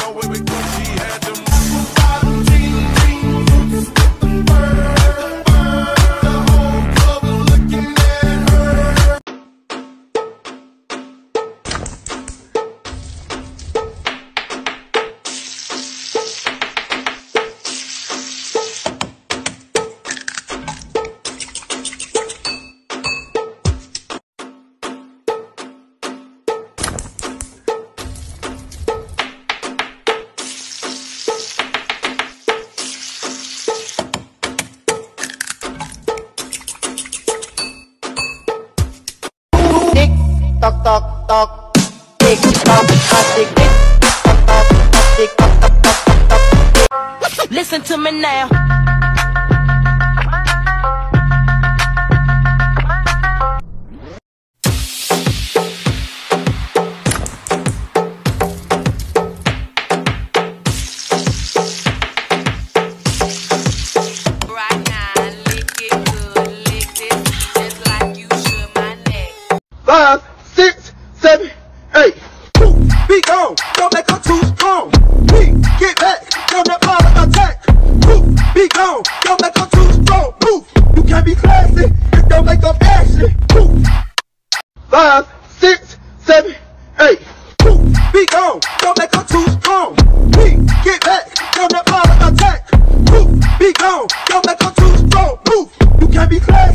know where we tock tock tock. Tick tock tock tick tick tock tock tock tick tock tock tock tock tock. Listen to me now. Right seven, eight. Be gone, don't make her too strong. Me, get back, don't let Molly attack. Move, be gone, don't make her too strong. Move, you can't be classy if don't make up action. Move. Five, six, seven, eight. Move, be gone, don't make her too strong. Me, get back, don't let Molly attack. Move, be gone, don't make her too strong. Move, you can't be classy.